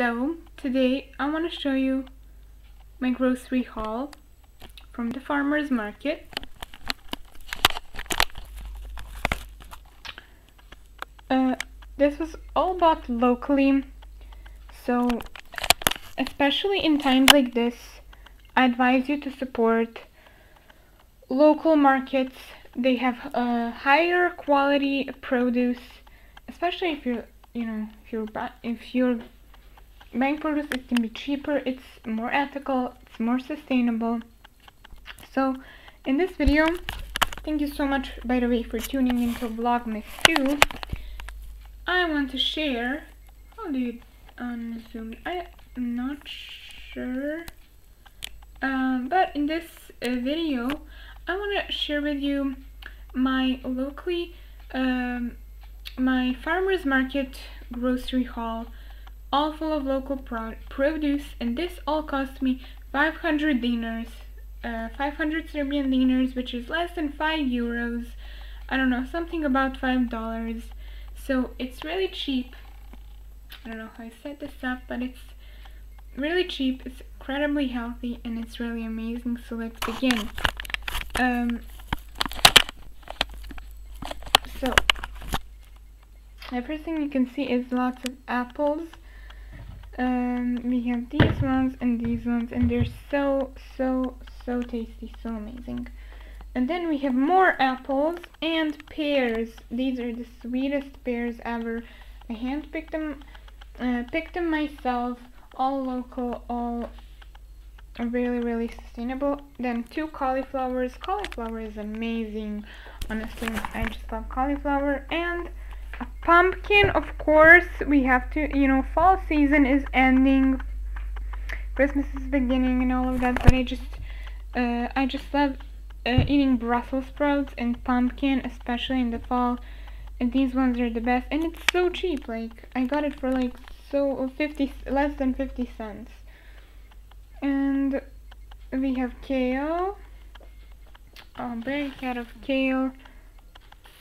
So today I want to show you my grocery haul from the farmer's market. Uh, this was all bought locally so especially in times like this I advise you to support local markets they have a higher quality produce especially if you're you know if you're if you're buying produce it can be cheaper it's more ethical it's more sustainable. So in this video thank you so much by the way for tuning into vlogmas 2 i want to share how do you unzoom i'm not sure. Um, but in this uh, video I want to share with you my locally um, my farmers market grocery haul all full of local pro produce and this all cost me 500 dinars uh, 500 Serbian dinars which is less than 5 euros. I don't know something about five dollars. So it's really cheap. I don't know how I set this up but it's really cheap it's incredibly healthy and it's really amazing. So let's begin. Um, so the first thing you can see is lots of apples um, we have these ones and these ones and they're so so so tasty so amazing. And then we have more apples and pears. These are the sweetest pears ever. I handpicked them uh, picked them myself all local all really really sustainable. Then two cauliflowers. Cauliflower is amazing. Honestly I just love cauliflower. And pumpkin of course we have to you know fall season is ending. Christmas is beginning and all of that but I just uh, I just love uh, eating Brussels sprouts and pumpkin especially in the fall. And these ones are the best and it's so cheap like I got it for like so 50 less than 50 cents. And we have kale. A very head of kale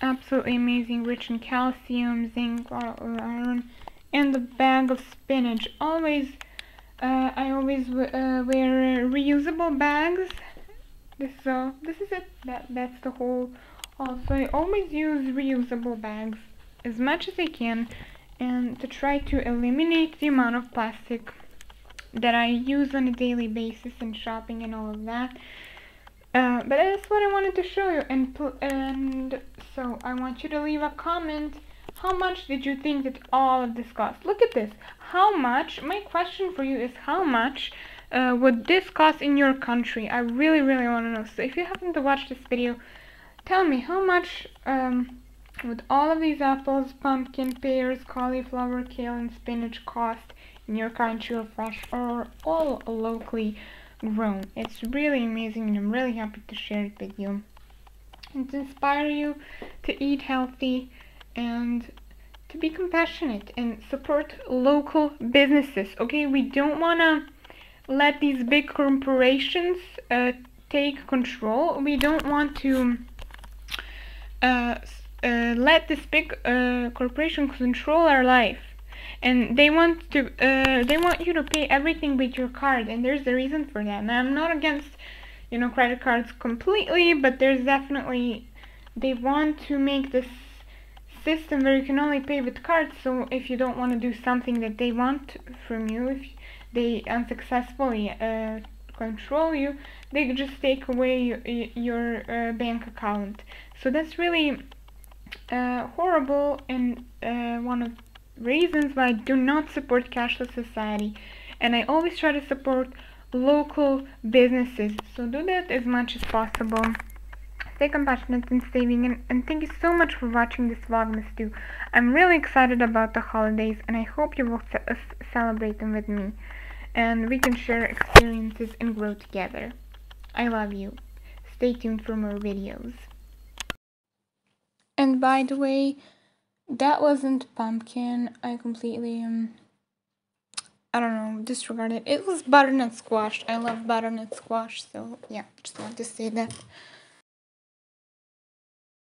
absolutely amazing rich in calcium zinc iron and the bag of spinach. Always uh, I always uh, wear reusable bags. This this is it. That that's the whole also I always use reusable bags as much as I can and to try to eliminate the amount of plastic that I use on a daily basis in shopping and all of that. Uh, but that's what I wanted to show you. And and so I want you to leave a comment. How much did you think that all of this cost? Look at this. How much? My question for you is how much uh, would this cost in your country? I really really want to know. So if you happen to watch this video tell me how much um, would all of these apples, pumpkin, pears, cauliflower, kale, and spinach cost in your country or fresh or all locally grown? It's really amazing and I'm really happy to share it with you. And inspire you to eat healthy and to be compassionate and support local businesses. Okay, we don't want to let these big corporations uh, take control. We don't want to uh, uh, let this big uh, corporation control our life and they want to uh, they want you to pay everything with your card and there's a reason for that and I'm not against you know credit cards completely but there's definitely they want to make this system where you can only pay with cards. So if you don't want to do something that they want from you if they unsuccessfully uh, control you they just take away your, uh, bank account. So that's really uh, horrible and uh, one of reasons why I do not support cashless society. And I always try to support local businesses. So do that as much as possible. Stay compassionate and saving and, and thank you so much for watching this vlogmas too. I'm really excited about the holidays and I hope you will ce uh, celebrate them with me. And we can share experiences and grow together. I love you. Stay tuned for more videos. And by the way, that wasn't pumpkin. I completely um I don't know, disregard It It was butternut squash. I love butternut squash, so yeah, just want to say that.